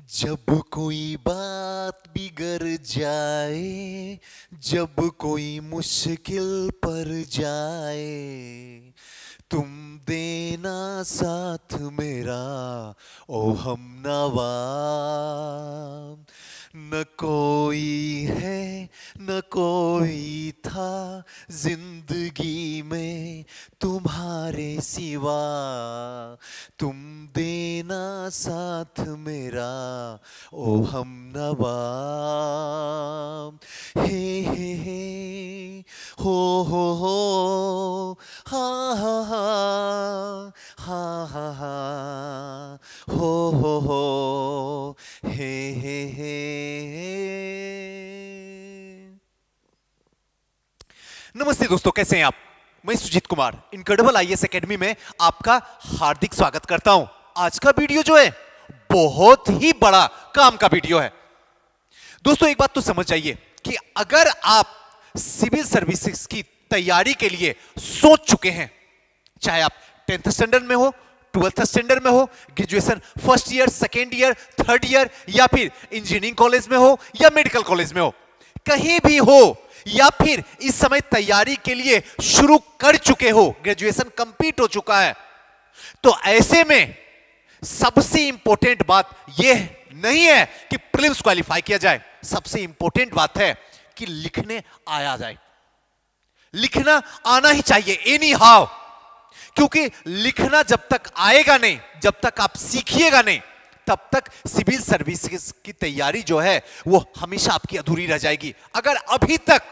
जब कोई बात बिगड़ जाए, जब कोई मुश्किल पर जाए, तुम देना साथ मेरा, ओ हम नवा न कोई है, न कोई था ज़िंदगी में तुम्हारे सिवा। तुम देना साथ मेरा, ओ हम नवा। हे हे हे, हो हो हो, हा हा हा हा हा हा, हो हो हो नमस्ते दोस्तों, कैसे हैं आप? मैं Sujeet Kumar incredible IAS academy में आपका हार्दिक स्वागत करता हूँ। आज का वीडियो जो है, बहुत ही बड़ा काम का वीडियो है। दोस्तों, एक बात तो समझ जाइए कि अगर आप सिविल सर्विसेज़ की तैयारी के लिए सोच चुके हैं, चाहे आप टेंथ स्टैंडर्ड में हो, ट्वेल्थ स्टैंडर्ड में हो, graduation first year, second year, third year, या फिर इंजीनियरिंग कॉलेज में हो, या मेडिकल कॉलेज में हो, कहीं भी हो या फिर इस समय तैयारी के लिए शुरू कर चुके हो? ग्रेजुएशन कंप्लीट हो चुका है। तो ऐसे में सबसे इंपॉर्टेंट बात यह नहीं है कि प्रिलिम्स क्वालिफाई किया जाए। सबसे इंपॉर्टेंट बात है कि लिखने आया जाए। लिखना आना ही चाहिए एनी हाउ क्योंकि लिखना जब तक आएगा नहीं, जब तक आप सीखिएगा नहीं, तब तक सिविल सर्विसेज़ की तैयारी जो है, वो हमेशा आपकी अधूरी रह जाएगी। अगर अभी तक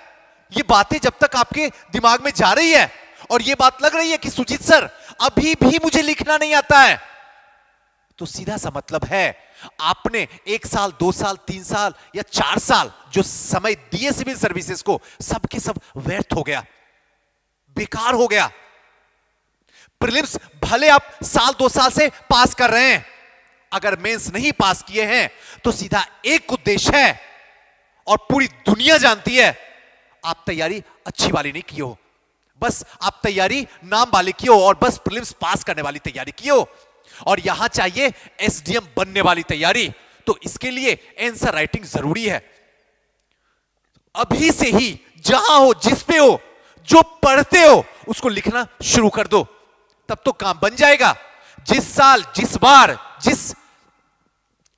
ये बातें जब तक आपके दिमाग में जा रही है और ये बात लग रही है कि सुजीत सर, अभी भी मुझे लिखना नहीं आता है। तो सीधा सा मतलब है, आपने एक साल, दो साल, तीन साल या चार साल जो समय दिए सिविल सर्विसेज़ को सबके सब व्यर्थ हो गया, बेकार हो गया। प्रीलिम्स, भले आप साल, दो साल से पास कर रहे हैं, अगर मेंस नहीं पास किए हैं तो सीधा एक उद्देश्य है और पूरी दुनिया जानती है आप तैयारी अच्छी वाली नहीं की हो। बस आप तैयारी नाम वाली की हो और बस प्रीलिम्स पास करने वाली तैयारी की हो। और यहाँ चाहिए एसडीएम बनने वाली तैयारी। तो इसके लिए आंसर राइटिंग ज़रूरी है। अभी से ही जहाँ हो, जिस पे हो, जो पढ़ते हो, उसको लिखना शुरू कर दो। तब तो काम बन जाएगा। जिस साल, जिस बार, जिस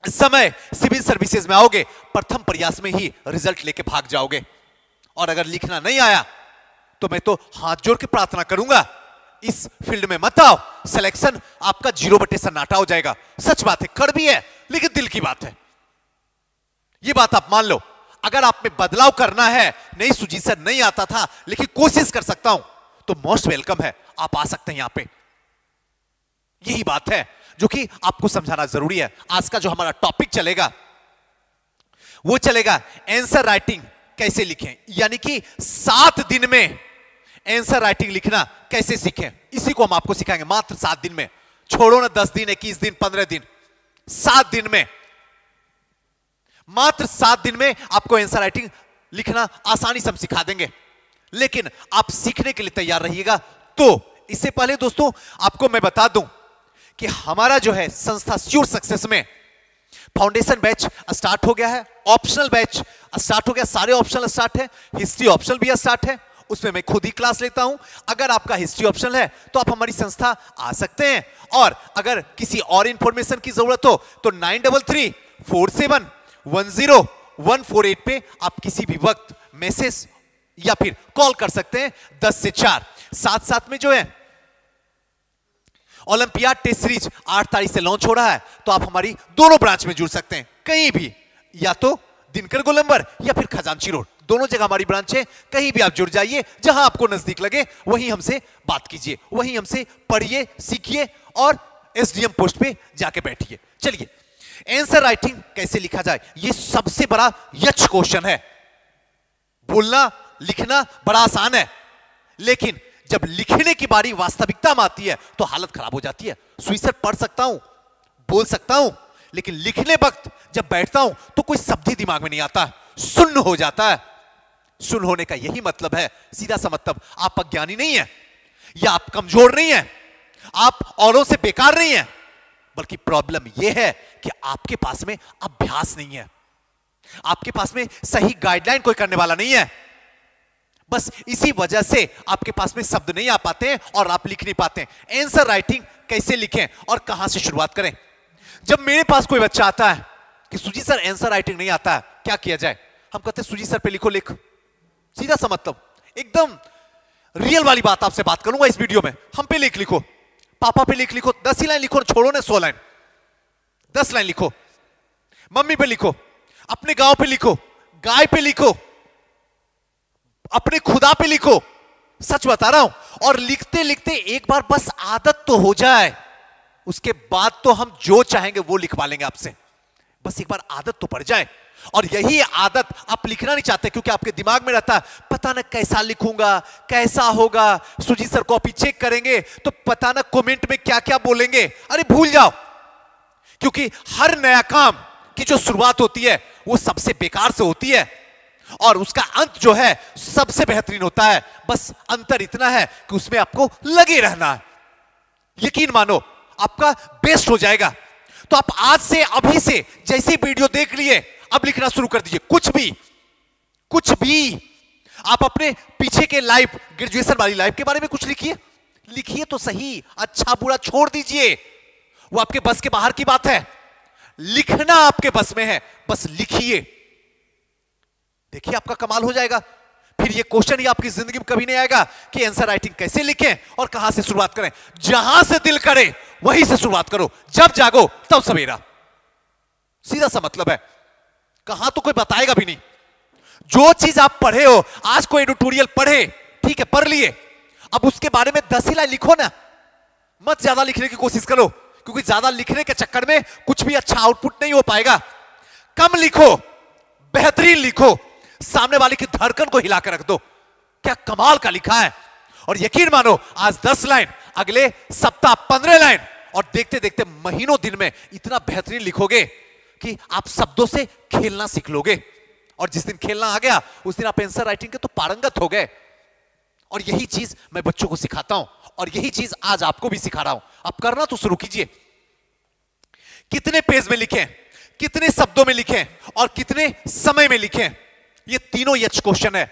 समय सिविल सर्विसेज़ में आओगे, प्रथम प्रयास में ही रिज़ल्ट लेके भाग जाओगे। और अगर लिखना नहीं आया तो मैं तो हाथ जोड़ के प्रार्थना करूँगा। इस फ़ील्ड में मत आओ। सिलेक्शन आपका ज़ीरो बटे सन्नाटा हो जाएगा। सच बात है कड़वी है, लेकिन दिल की बात है। यह बात आप मान लो। अगर आप में बदलाव करना है नहीं सुजी सर नहीं आता था, लेकिन कोशिश कर सकता हूँ तो मोस्ट वेलकम है। आप आ सकते हैं यहाँ पे। यही बात है, जो कि आपको समझाना ज़रूरी है। आज का जो हमारा टॉपिक चलेगा, वो चलेगा एंसर राइटिंग कैसे लिखें? यानी कि सात दिन में आंसर राइटिंग लिखना कैसे सीखें? इसी को हम आपको सिखाएँगे, मात्र सात दिन में। छोड़ो ना दस दिन, इक्कीस दिन, पंद्रह दिन। सात दिन में। मात्र सात दिन में आपको आंसर राइटिंग लिखना आसानी से हम सिखा देंगे। लेकिन आप सीखने के लिए तैयार रहिएगा। तो इससे पहले दोस्तों, आपको मैं बता दूँ कि हमारा जो है संस्था श्योर सक्सेस में फाउंडेशन बैच स्टार्ट हो गया है ऑप्शनल बैच स्टार्ट हो गया, सारे ऑप्शनल स्टार्ट है हिस्ट्री ऑप्शनल भी स्टार्ट है, उसमें मैं खुद ही क्लास लेता हूँ। अगर आपका हिस्ट्री ऑप्शनल है तो आप हमारी संस्था आ सकते हैं। और अगर किसी और इंफॉर्मेशन की ज़रूरत हो तो nine double three four seven one zero one four eight पे आप किसी भी वक्त मैसेज या फिर कॉल कर सकते हैं, दस से चार। साथ साथ में जो है ओलंपियाड टेस्ट सीरीज़ आठ तारीख से लॉन्च हो रहा है तो आप हमारी दोनों ब्रांच में जुड़ सकते हैं। कहीं भी, या तो दिनकर गोलंबर, या फिर खजांची रोड। दोनों जगह हमारी ब्रांच है, कहीं भी आप जुड़ जाइए, जहाँ आपको नज़दीक लगे, वहीं हमसे बात कीजिए, वहीं हमसे पढ़िए, सीखिए, और एसडीएम पोस्ट पे जाके बैठिए। चलिए एंसर राइटिंग कैसे लिखा जाए, ये सबसे बड़ा यच क्वेश्चन है। बोलना, लिखना बड़ा आसान है, लेकिन जब लिखने की बारी वास्तविकता में आती है तो हालत खराब हो जाती है। सुइसर पढ़ सकता हूँ, बोल सकता हूँ, लेकिन लिखने वक्त जब बैठता हूँ तो कोई शब्द ही दिमाग में नहीं आता, सुन्न हो जाता है। सुन होने का यही मतलब है, सीधा सा मतलब आप अज्ञानी नहीं है, या आप कमज़ोर नहीं है, आप औरों से बेकार नहीं है, बल्कि प्रॉब्लम यह है कि आपके पास में अभ्यास नहीं है। आपके पास में सही गाइडलाइन कोई करने वाला नहीं है। बस इसी वजह से आपके पास में शब्द नहीं आ पाते हैं और आप लिख नहीं पाते आंसर राइटिंग कैसे लिखें और कहाँ से शुरुआत करें? जब मेरे पास कोई बच्चा आता है कि सुजी सर आंसर राइटिंग नहीं आता है, क्या किया जाए? हम कहते हैं, सुजी सर पे लिखो, लिख। सीधा सा मतलब। एकदम रियल वाली बात आपसे बात करूँगा इस वीडियो में। हम पे लिख लिखो। पापा पे लिख लिखो। दस ही लाइन लिखो छोड़ो ना सौ लाइन दस लाइन लिखो। मम्मी पे लिखो। अपने गाँव पे लिखो। गाय पे लिखो। अपने खुदा पे लिखो। सच बता रहा हूँ। और लिखते लिखते एक बार बस आदत तो हो जाए। उसके बाद तो हम जो चाहेंगे वो लिखवा लेंगे आपसे। बस एक बार आदत तो पड़ जाए। और यही आदत आप लिखना नहीं चाहते क्योंकि आपके दिमाग में रहता है, पता ना कैसा लिखूँगा, कैसा होगा? सुजी सर कॉपी चेक करेंगे तो पता ना कमेंट में क्या क्या बोलेंगे? अरे भूल जाओ। क्योंकि हर नया काम की जो शुरुआत होती है, वो सबसे बेकार से होती है। और उसका अंत जो है, सबसे बेहतरीन होता है। बस अंतर इतना है कि उसमें आपको लगे रहना है। यकीन मानो, आपका बेस्ट हो जाएगा। तो आप आज से, अभी से, जैसे वीडियो देख लिए, अब लिखना शुरू कर दीजिए। कुछ भी कुछ भी, आप अपने पीछे के लाइफ ग्रेजुएशन वाली लाइफ के बारे में कुछ लिखिए। लिखिए तो सही अच्छा बुरा छोड़ दीजिए। वो आपके बस के बाहर की बात है। लिखना आपके बस में है। बस लिखिए। देखिए आपका कमाल हो जाएगा। फिर ये क्वेश्चन ही आपकी ज़िंदगी में कभी नहीं आएगा कि आंसर राइटिंग कैसे लिखें और कहाँ से शुरुआत करें। जहाँ से दिल करे, वहीं से शुरुआत करो। जब जागो, तब सवेरा। सीधा सा मतलब है। कहाँ तो कोई बताएगा भी नहीं। जो चीज़ आप पढ़े हो, आज कोई एडिटोरियल पढ़े, ठीक है, पढ़ लिए। अब उसके बारे में दस ही लाइन लिखो ना। मत ज़्यादा लिखने की कोशिश करो, क्योंकि ज़्यादा लिखने के चक्कर में कुछ भी अच्छा आउटपुट नहीं हो पाएगा। कम लिखो, बेहतरीन लिखो सामने वाले की धड़कन को हिलाकर रख दो। क्या कमाल का लिखा है। और यकीन मानो, आज दस लाइन, अगले सप्ताह पंद्रह लाइन, और देखते देखते महीनों दिन में इतना बेहतरीन लिखोगे कि आप शब्दों से खेलना सीख लोगे। और जिस दिन खेलना आ गया, उस दिन आप एंसर राइटिंग के तो पारंगत हो गए। और यही चीज़ मैं बच्चों को सिखाता हूँ, और यही चीज़ आज आपको भी सिखा रहा हूँ। आप करना तो शुरू कीजिए। कितने पेज में लिखें, कितने शब्दों में लिखें, और कितने समय में लिखें? ये तीनों यच क्वेश्चन है।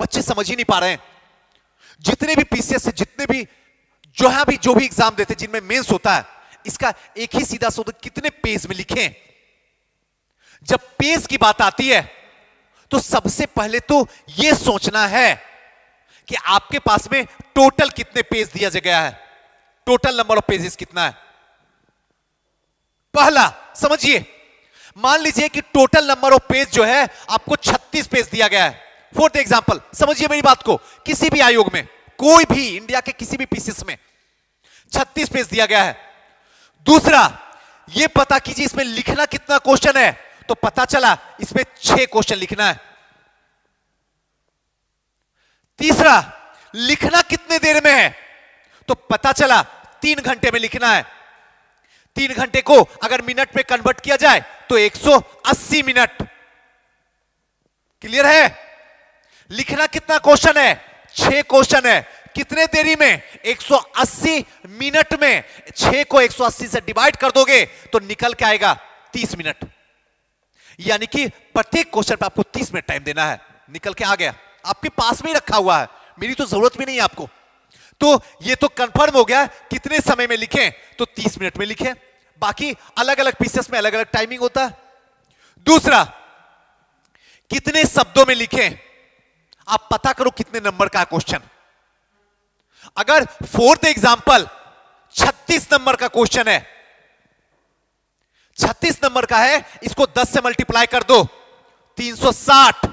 बच्चे समझ ही नहीं पा रहे हैं। जितने भी पीसीएस से जितने भी, जो है भी जो भी एग्ज़ाम देते जिनमें मेंस होता है, इसका एक ही सीधा सोच कितने पेज में लिखें जब पेज की बात आती है तो सबसे पहले तो यह सोचना है कि आपके पास में टोटल कितने पेज दिया गया है। टोटल नंबर ऑफ़ पेजेस कितना है? पहला, समझिए मान लीजिए कि टोटल नंबर ऑफ़ पेज जो है, आपको 36 पेज दिया गया है। फोर्थ एग्जांपल समझिए मेरी बात को, किसी भी आयोग में, कोई भी इंडिया के किसी भी पीसीस में 36 पेज दिया गया है। दूसरा यह पता कीजिए इसमें लिखना कितना क्वेश्चन है। तो पता चला, इसमें छह क्वेश्चन लिखना है। तीसरा, लिखना कितने देर में है? तो पता चला, तीन घंटे में लिखना है। तीन घंटे को अगर मिनट में कन्वर्ट किया जाए तो 180 मिनट। क्लियर है? लिखना कितना क्वेश्चन है? छह क्वेश्चन है। कितने देरी में? 180 मिनट में। छह को 180 से डिवाइड कर दोगे तो निकल के आएगा 30 मिनट। यानी कि प्रत्येक क्वेश्चन पर आपको 30 मिनट टाइम देना है। निकल के आ गया। आपके पास में ही रखा हुआ है। मेरी तो ज़रूरत भी नहीं है आपको। तो ये तो कंफर्म हो गया कितने समय में लिखें? तो 30 मिनट में लिखें। बाकी अलग अलग पीसेस में अलग अलग टाइमिंग होता। है दूसरा, कितने शब्दों में लिखें? आप पता करो कितने नंबर का क्वेश्चन अगर फोर्थ एग्जांपल 36 नंबर का क्वेश्चन है। 36 नंबर का है, इसको 10 से मल्टीप्लाई कर दो। 360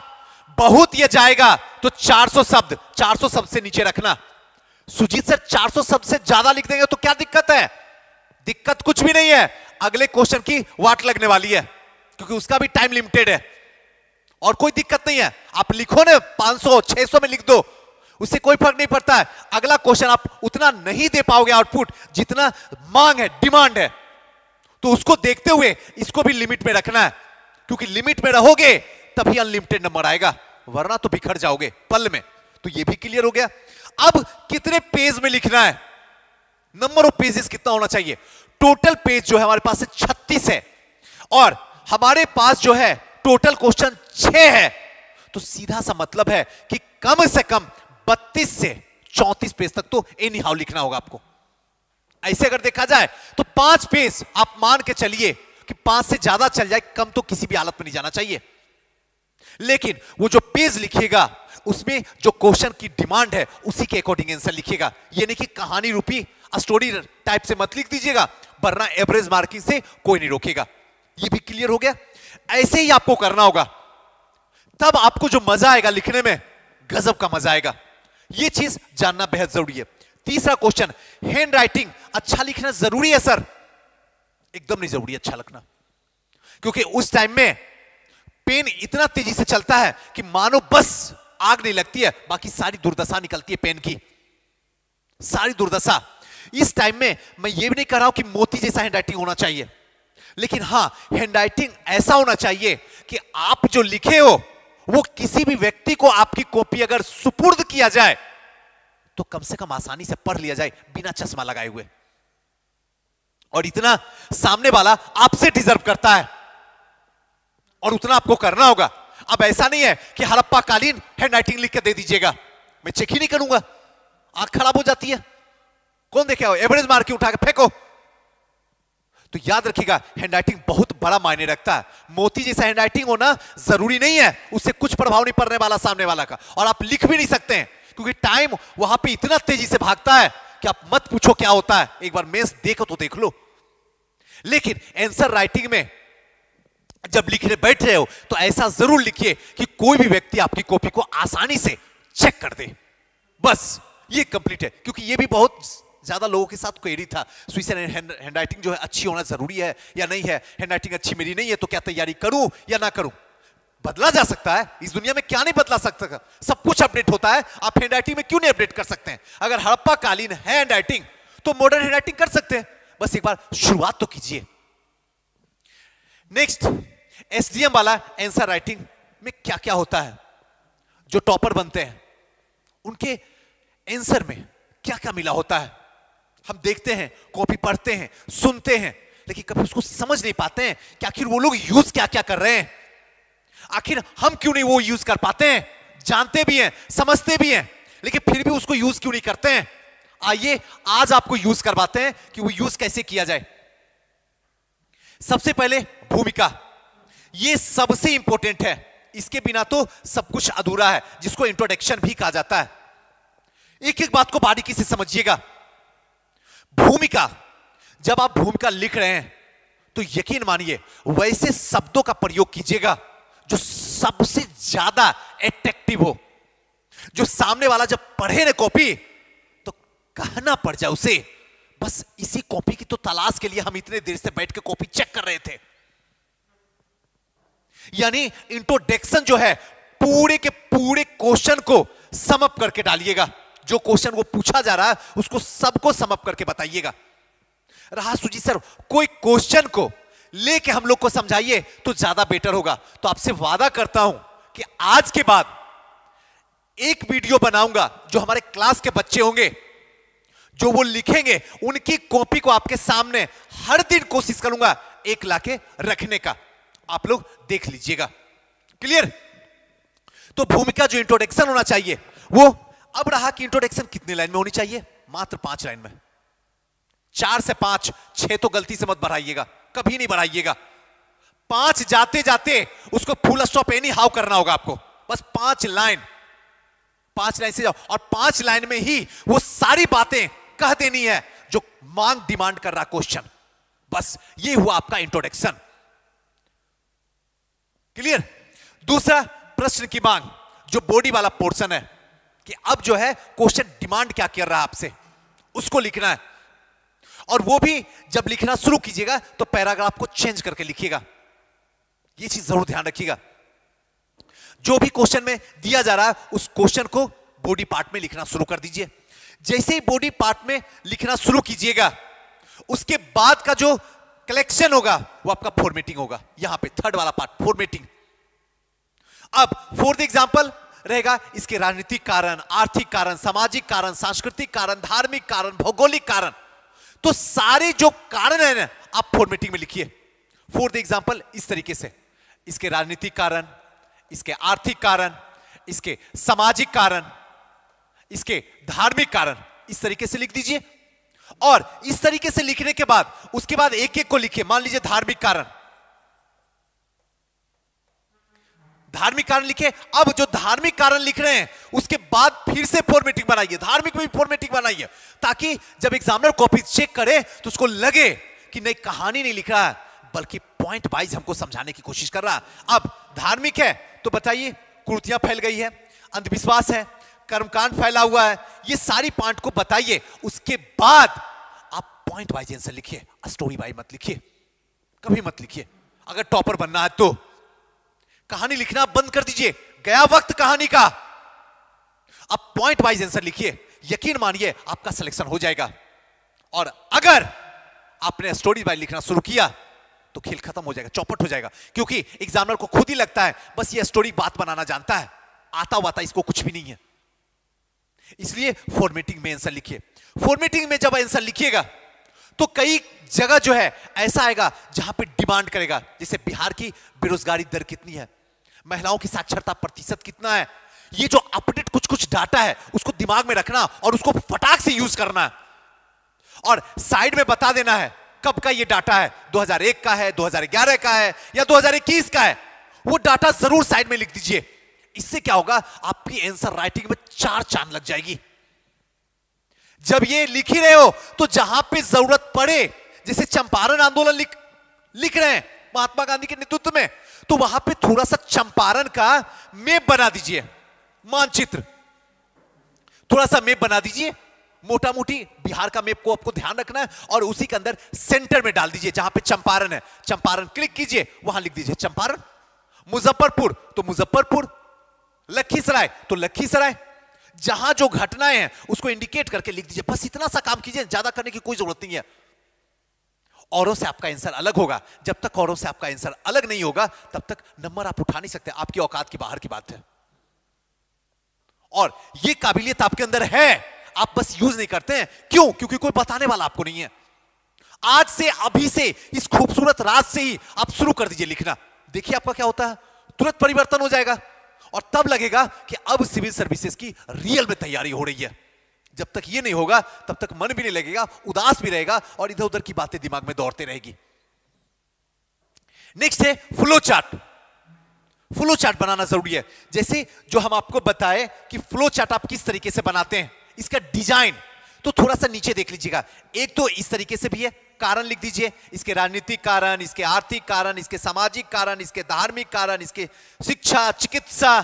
बहुत ये जाएगा तो 400 शब्द 400 शब्द से नीचे रखना। सुजीत सर 400 शब्द से ज़्यादा लिख देंगे तो क्या दिक्कत है? दिक्कत कुछ भी नहीं है। अगले क्वेश्चन की वाट लगने वाली है, क्योंकि उसका भी टाइम लिमिटेड है। और कोई दिक्कत नहीं है। आप लिखो ना 500 600 में लिख दो। उससे कोई फ़र्क नहीं पड़ता है। अगला क्वेश्चन आप उतना नहीं दे पाओगे आउटपुट जितना मांग है डिमांड है। तो उसको देखते हुए इसको भी लिमिट में रखना है। क्योंकि लिमिट में रहोगे, तभी अनलिमिटेड नंबर आएगा, वरना तो बिखर जाओगे पल में। तो ये भी क्लियर हो गया। अब कितने पेज में लिखना है? नंबर ऑफ़ पेजेस कितना होना चाहिए? टोटल पेज जो है हमारे पास छत्तीस है। और हमारे पास जो है टोटल क्वेश्चन छह है। तो सीधा सा मतलब है कि कम से कम बत्तीस से चौंतीस पेज तक तो एनी हाउ लिखना होगा आपको। ऐसे अगर देखा जाए तो पाँच पेज आप मान के चलिए कि पाँच से ज़्यादा चल जाए, कम तो किसी भी हालत में नहीं जाना चाहिए। लेकिन वो जो पेज लिखिएगा उसमें जो क्वेश्चन की डिमांड है, उसी के अकॉर्डिंग आंसर लिखिएगा। ये नहीं कि कहानी रूपी स्टोरी टाइप से मत लिख दीजिएगा, वरना एवरेज मार्किंग से कोई नहीं रोकेगा। ये भी क्लियर हो गया? ऐसे ही आपको करना होगा। तब आपको जो मज़ा आएगा लिखने में, गजब का मज़ा आएगा। ये चीज़ जानना बेहद ज़रूरी है। तीसरा क्वेश्चन हैंड राइटिंग अच्छा लिखना ज़रूरी है सर एकदम नहीं ज़रूरी अच्छा लिखना। क्योंकि उस टाइम में पेन इतना तेज़ी से चलता है कि मानो बस आग नहीं लगती है, बाकी सारी दुर्दशा निकलती है पेन की। सारी दुर्दशा। इस टाइम में मैं ये भी नहीं कह रहा हूँ कि मोती जैसा हैंड राइटिंग होना चाहिए। लेकिन हाँ हैंड राइटिंग ऐसा होना चाहिए कि आप जो लिखे हो, वो किसी भी व्यक्ति को आपकी कॉपी अगर सुपुर्द किया जाए तो कम से कम आसानी से पढ़ लिया जाए बिना चश्मा लगाए हुए। और इतना सामने वाला आपसे डिजर्व करता है। और उतना आपको करना होगा। अब ऐसा नहीं है कि हड़प्पा कालीन हैंड राइटिंग लिख के दे दीजिएगा। मैं चेक ही नहीं करूँगा। आँख खराब हो जाती है। कौन देखे हो एवरेज मार के उठा के फेंको। तो याद रखिएगा हैंडराइटिंग बहुत बड़ा मायने रखता है। मोती जैसा हैंडराइटिंग होना ज़रूरी नहीं है। उससे कुछ प्रभाव नहीं पड़ने वाला, सामने वाला का। और आप लिख भी नहीं सकते हैं, क्योंकि टाइम वहाँ पे इतना तेज़ी से भागता है कि आप मत पूछो क्या होता है। एक बार मेंस देखो तो देख लो। लेकिन आंसर राइटिंग में जब लिखने बैठ रहे हो तो ऐसा ज़रूर लिखिए कि कोई भी व्यक्ति आपकी कॉपी को आसानी से चेक कर दे। बस, ये कंप्लीट है, क्योंकि ये भी बहुत ज़्यादा लोगों के साथ क्वेरी था। स्विस हैंड राइटिंग जो है, अच्छी होना ज़रूरी है या नहीं है? हैंड राइटिंग अच्छी मेरी नहीं है तो क्या तैयारी करूँ या ना करूँ? बदला जा सकता है। इस दुनिया में क्या नहीं बदला सकता सब कुछ अपडेट होता है। आप हैंड राइटिंग में क्यों नहीं अपडेट कर सकते हैं? अगर हड़प्पा कालीन हैंड राइटिंग तो मॉडर्न हैंड राइटिंग कर सकते हैं। बस एक बार शुरुआत तो कीजिए। नेक्स्ट एसडीएम वाला आंसर राइटिंग में क्या क्या होता है? जो टॉपर बनते हैं, उनके आंसर में क्या क्या मिला होता है? हम देखते हैं कॉपी पढ़ते हैं, सुनते हैं, लेकिन कभी उसको समझ नहीं पाते हैं कि आखिर वो लोग यूज़ क्या क्या कर रहे हैं। आखिर हम क्यों नहीं वो यूज़ कर पाते हैं? जानते भी हैं, समझते भी हैं, लेकिन फिर भी उसको यूज़ क्यों नहीं करते हैं? आइए, आज आपको यूज़ करवाते हैं कि वो यूज़ कैसे किया जाए। सबसे पहले भूमिका। ये सबसे इंपॉर्टेंट है। इसके बिना तो सब कुछ अधूरा है, जिसको इंट्रोडक्शन भी कहा जाता है। एक एक बात को बारीकी से समझिएगा। भूमिका। जब आप भूमिका लिख रहे हैं तो यकीन मानिए, वैसे शब्दों का प्रयोग कीजिएगा, जो सबसे ज़्यादा एट्रैक्टिव हो। जो सामने वाला जब पढ़े ना कॉपी तो कहना पड़ जाए उसे। बस इसी कॉपी की तो तलाश के लिए हम इतने देर से बैठ के कॉपी चेक कर रहे थे। यानी इंट्रोडक्शन जो है, पूरे के पूरे क्वेश्चन को समअप करके डालिएगा। जो क्वेश्चन वो पूछा जा रहा है, उसको सबको समअप करके बताइएगा। रहा सुजी सर, कोई क्वेश्चन को लेके हम लोग को समझाइए तो ज़्यादा बेटर होगा। तो आपसे वादा करता हूँ कि आज के बाद एक वीडियो बनाऊँगा जो हमारे क्लास के बच्चे होंगे। जो वो लिखेंगे, उनकी कॉपी को आपके सामने हर दिन कोशिश करूँगा एक लाके रखने का। आप लोग देख लीजिएगा। क्लियर तो भूमिका जो इंट्रोडक्शन होना चाहिए, वो अब रहा कि इंट्रोडक्शन कितने लाइन में होनी चाहिए? मात्र पाँच लाइन में। चार से पाँच, छह तो गलती से मत बढ़ाइएगा। कभी नहीं बढ़ाइएगा। पाँच जाते जाते उसको फुल स्टॉप एनी हाउ करना होगा आपको। बस पाँच लाइन पाँच लाइन से जाओ। और पाँच लाइन में ही वो सारी बातें कह देनी है जो मांग डिमांड कर रहा क्वेश्चन। बस, ये हुआ आपका इंट्रोडक्शन क्लियर दूसरा प्रश्न की मांग, जो बॉडी वाला पोर्शन है, कि अब जो है क्वेश्चन डिमांड क्या कर रहा है आपसे? उसको लिखना है। और वो भी जब लिखना शुरू कीजिएगा तो पैराग्राफ को चेंज करके लिखिएगा। ये चीज़ ज़रूर ध्यान रखिएगा। जो भी क्वेश्चन में दिया जा रहा है, उस क्वेश्चन को बॉडी पार्ट में लिखना शुरू कर दीजिए। जैसे ही बॉडी पार्ट में लिखना शुरू कीजिएगा, उसके बाद का जो कलेक्शन होगा, वो आपका फॉर्मेटिंग होगा। यहाँ पे थर्ड वाला पार्ट फॉर्मेटिंग अब फोर्थ एग्जांपल रहेगा, इसके राजनीतिक कारण, आर्थिक कारण, सामाजिक कारण, सांस्कृतिक कारण, धार्मिक कारण, भौगोलिक कारण। तो सारे जो कारण है ना, आप फॉर्मेटिंग में लिखिए। फोर्थ एग्ज़ाम्पल इस तरीके से। इसके राजनीतिक कारण, इसके आर्थिक कारण, इसके सामाजिक कारण इसके धार्मिक कारण इस तरीके से लिख दीजिए। और इस तरीके से लिखने के बाद, उसके बाद एक एक को लिखिए। मान लीजिए धार्मिक कारण। धार्मिक कारण लिखे अब जो धार्मिक कारण लिख रहे हैं, उसके बाद फिर से फॉर्मेटिंग बनाइए। धार्मिक में भी फॉर्मेटिंग बनाइए। ताकि जब एग्जामिनर कॉपी चेक करे तो उसको लगे कि नहीं, कहानी नहीं लिख रहा है, बल्कि पॉइंट वाइज हमको समझाने की कोशिश कर रहा अब धार्मिक है तो बताइए, कुर्तियाँ फैल गई है, अंधविश्वास है कर्मकांड फैला हुआ है, ये सारी पॉइंट को बताइए। उसके बाद आप पॉइंट वाइज आंसर लिखिए स्टोरी वाइज मत लिखिए, कभी मत लिखिए। अगर टॉपर बनना है तो। कहानी लिखना बंद कर दीजिए, गया वक्त कहानी का। अब पॉइंट वाइज आंसर लिखिए, यकीन मानिए आपका सिलेक्शन हो जाएगा। और अगर आपने स्टोरी वाइज लिखना शुरू किया तो खेल खत्म हो जाएगा, चौपट हो जाएगा। क्योंकि एग्जामिनर को खुद ही लगता है, बस ये स्टोरी बात बनाना जानता है। आता वाता इसको कुछ भी नहीं है। इसलिए फॉर्मेटिंग में आंसर लिखिए। फॉर्मेटिंग में जब आंसर लिखिएगा तो कई जगह जो है, ऐसा आएगा जहाँ पे डिमांड करेगा। जैसे बिहार की बेरोजगारी दर कितनी है? महिलाओं की साक्षरता प्रतिशत कितना है? ये जो अपडेट कुछ कुछ डाटा है, उसको दिमाग में रखना और उसको फटाक से यूज़ करना। है और साइड में बता देना है, कब का ये डाटा है? 2001 का है 2011 का है या 2021 का है? वो डाटा ज़रूर साइड में लिख दीजिए। इससे क्या होगा? आपकी आंसर राइटिंग में चार चाँद लग जाएगी। जब ये लिख ही रहे हो तो जहाँ पे ज़रूरत पड़े, जैसे चंपारण आंदोलन लिख लिख रहे हैं, महात्मा गांधी के नेतृत्व में तो वहाँ पे थोड़ा सा चंपारण का मेप बना दीजिए, मानचित्र। थोड़ा सा मेप बना दीजिए मोटा मोटी बिहार का मेप को आपको ध्यान रखना है, और उसी के अंदर सेंटर में डाल दीजिए, जहाँ पे चंपारण है। चंपारण क्लिक कीजिए, वहाँ लिख दीजिए चंपारण। मुजफ्फरपुर तो मुजफ्फरपुर लखीसराय तो लखीसराय, जहाँ जो घटनाएँ हैं, उसको इंडिकेट करके लिख दीजिए। बस इतना सा काम कीजिए, ज़्यादा करने की कोई ज़रूरत नहीं है। औरों से आपका आंसर अलग होगा। जब तक औरों से आपका आंसर अलग नहीं होगा, तब तक नंबर आप उठा नहीं सकते। आपकी औकात की बाहर की बात है। और यह काबिलियत आपके अंदर है। आप बस यूज़ नहीं करते हैं। क्यों? क्योंकि कोई बताने वाला आपको नहीं है। आज से, अभी से, इस खूबसूरत रात से ही आप शुरू कर दीजिए लिखना। देखिए आपका क्या होता है। तुरंत परिवर्तन हो जाएगा। और तब लगेगा कि अब सिविल सर्विसेज़ की रियल में तैयारी हो रही है। जब तक ये नहीं होगा, तब तक मन भी नहीं लगेगा, उदास भी रहेगा और इधर उधर की बातें दिमाग में दौड़ते रहेगी। नेक्स्ट है फ्लो चार्ट फ्लो चार्ट बनाना ज़रूरी है। जैसे जो हम आपको बताए कि फ्लो चार्ट आप किस तरीके से बनाते हैं, इसका डिज़ाइन तो थोड़ा सा नीचे देख लीजिएगा। एक तो इस तरीके से भी है, कारण लिख दीजिए। इसके राजनीतिक कारण, इसके आर्थिक कारण, इसके सामाजिक कारण, इसके धार्मिक कारण, इसके शिक्षा, चिकित्सा,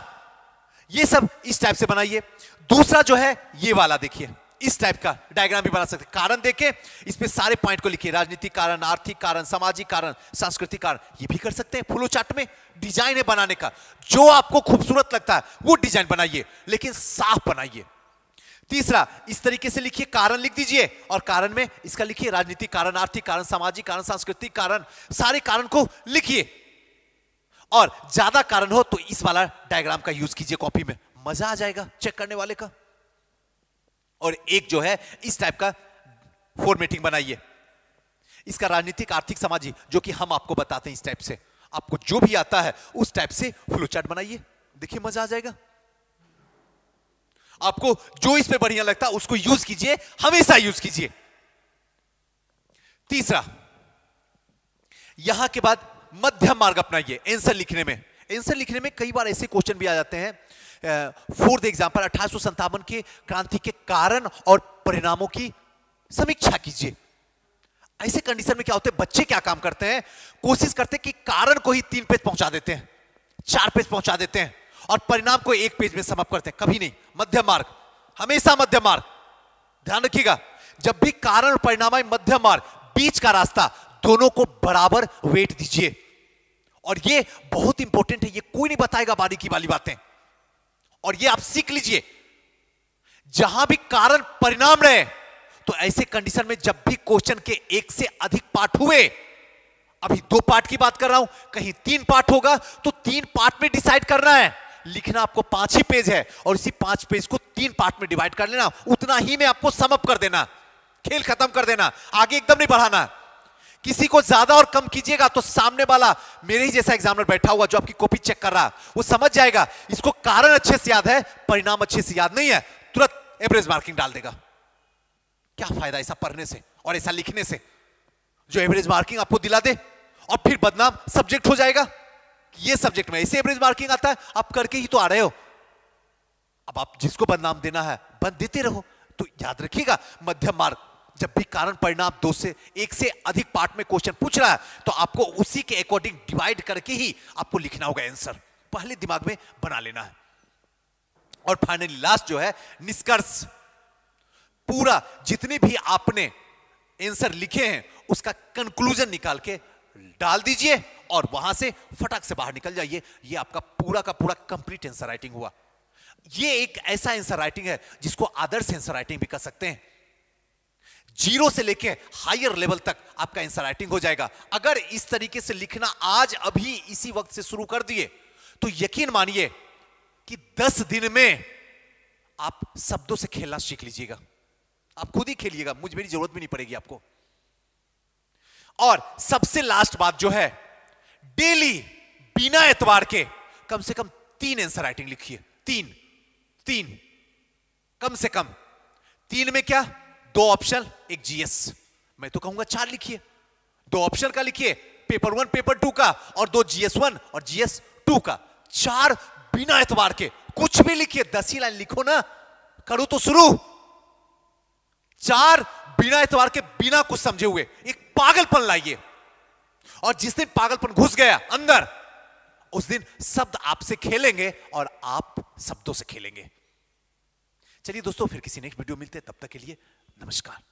ये सब इस टाइप से बनाइए। दूसरा जो है, ये वाला देखिए। इस टाइप का डायग्राम भी बना सकते कारण देखे इसमें सारे पॉइंट को लिखिए। राजनीतिक कारण, आर्थिक कारण, सामाजिक कारण, सांस्कृतिक कारण, ये भी कर सकते हैं फ्लो चार्ट में डिज़ाइन है बनाने का। जो आपको खूबसूरत लगता है, वो डिज़ाइन बनाइए, लेकिन साफ़ बनाइए। तीसरा, इस तरीके से लिखिए कारण लिख दीजिए। और कारण में इसका लिखिए राजनीतिक कारण, आर्थिक कारण, सामाजिक कारण, सांस्कृतिक कारण, सारे कारण को लिखिए। और ज़्यादा कारण हो तो इस वाला डायग्राम का यूज़ कीजिए कॉपी में। मज़ा आ जाएगा चेक करने वाले का। और एक जो है, इस टाइप का फॉर्मेटिंग बनाइए। इसका राजनीतिक, आर्थिक, सामाजिक, जो कि हम आपको बताते हैं इस टाइप से। आपको जो भी आता है, उस टाइप से फ्लोचार्ट बनाइए। देखिए मज़ा आ जाएगा। आपको जो इस पे बढ़िया लगता उसको यूज़ कीजिए, हमेशा यूज़ कीजिए। तीसरा, यहाँ के बाद मध्यम मार्ग अपनाइए आंसर लिखने में। आंसर लिखने में कई बार ऐसे क्वेश्चन भी आ जाते हैं फॉर द एग्ज़ाम्पल अठारह के क्रांति के कारण और परिणामों की समीक्षा कीजिए। ऐसे कंडीशन में क्या होते हैं, बच्चे क्या काम करते हैं? कोशिश करते हैं कि कारण को ही तीन पेज पहुँचा देते हैं, चार पेज पहुँचा देते हैं। और परिणाम को एक पेज में समाप्त करते हैं। कभी नहीं। मध्य मार्ग। हमेशा मध्य मार्ग। ध्यान रखिएगा। जब भी कारण और परिणाम आए, मध्य मार्ग। बीच का रास्ता। दोनों को बराबर वेट दीजिए। और ये बहुत इंपॉर्टेंट है। ये कोई नहीं बताएगा बारीकी वाली बातें। और ये आप सीख लीजिए। जहाँ भी कारण, परिणाम रहे तो ऐसे कंडीशन में जब भी क्वेश्चन के एक से अधिक पार्ट हुए, अभी दो पार्ट की बात कर रहा हूँ, कहीं तीन पार्ट होगा तो तीन पार्ट में डिसाइड करना है। लिखना आपको पाँच ही पेज है और इसी पाँच पेज को तीन पार्ट में डिवाइड कर लेना। उतना ही में आपको समअप कर देना। खेल खत्म कर देना। आगे एकदम नहीं बढ़ाना। किसी को ज़्यादा और कम कीजिएगा तो सामने वाला मेरे ही जैसा एग्जामिनर बैठा हुआ जो आपकी कॉपी चेक कर रहा, वो समझ जाएगा। इसको कारण अच्छे से याद है, परिणाम अच्छे से याद नहीं है, तुरंत एवरेज मार्किंग डाल देगा। क्या फ़ायदा ऐसा पढ़ने से और ऐसा लिखने से? जो एवरेज मार्किंग आपको दिला दे और फिर बदनाम सब्जेक्ट हो जाएगा। ये सब्जेक्ट में ऐसे एवरेज मार्किंग आता है, आप करके ही तो आ रहे हो। अब आप जिसको बदनाम देना है, बंद देते रहो। तो याद रखिएगा, मध्यम मार्ग जब भी कारण परिणाम दो से, एक से अधिक पार्ट में क्वेश्चन पूछ रहा है तो आपको उसी के अकॉर्डिंग डिवाइड करके ही आपको लिखना होगा आंसर पहले दिमाग में बना लेना है। और फाइनली लास्ट जो है, निष्कर्ष। पूरा जितने भी आपने आंसर लिखे हैं, उसका कंक्लूजन निकाल के डाल दीजिए। और वहाँ से फटाक से बाहर निकल जाइए। ये आपका पूरा का पूरा कंप्लीट आंसर राइटिंग हुआ। ये एक ऐसा आंसर राइटिंग है जिसको आदर्श आंसर राइटिंग भी कर सकते हैं। ज़ीरो से लेके हायर लेवल तक आपका आंसर राइटिंग हो जाएगा। अगर इस तरीके से लिखना आज अभी इसी वक्त से शुरू कर दिए तो यकीन मानिए कि दस दिन में आप शब्दों से खेलना सीख लीजिएगा। आप खुद ही खेलिएगा, मुझ मेरी ज़रूरत भी नहीं पड़ेगी आपको। और सबसे लास्ट बात जो है डेली, बिना एतवार के, कम से कम तीन आंसर राइटिंग लिखिए। तीन तीन, कम से कम। तीन में क्या? दो ऑप्शन एक जीएस मैं तो कहूँगा चार लिखिए। दो ऑप्शन का लिखिए पेपर वन पेपर टू का, और दो जीएस वन और जीएस टू का। चार बिना एतवार के, कुछ भी लिखिए, दस ही लाइन लिखो ना। करो तो शुरू। चार बिना एतवार के, बिना कुछ समझे हुए, एक पागलपन लाइए। और जिस दिन पागलपन घुस गया अंदर, उस दिन शब्द आपसे खेलेंगे और आप शब्दों से खेलेंगे। चलिए दोस्तों, फिर किसी नेक्स्ट वीडियो मिलते हैं। तब तक के लिए नमस्कार।